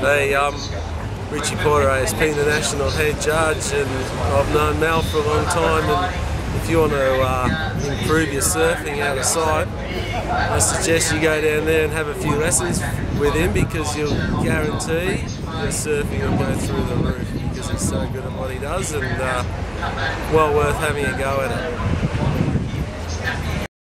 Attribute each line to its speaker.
Speaker 1: Hey, um, Richie Porta, ASP the national head judge, and I've known Mal for a long time. And if you want to uh, improve your surfing out of sight, I suggest you go down there and have a few lessons with him because you'll guarantee your surfing will go through the roof because he's so good at what he does and uh, well worth having a go at it.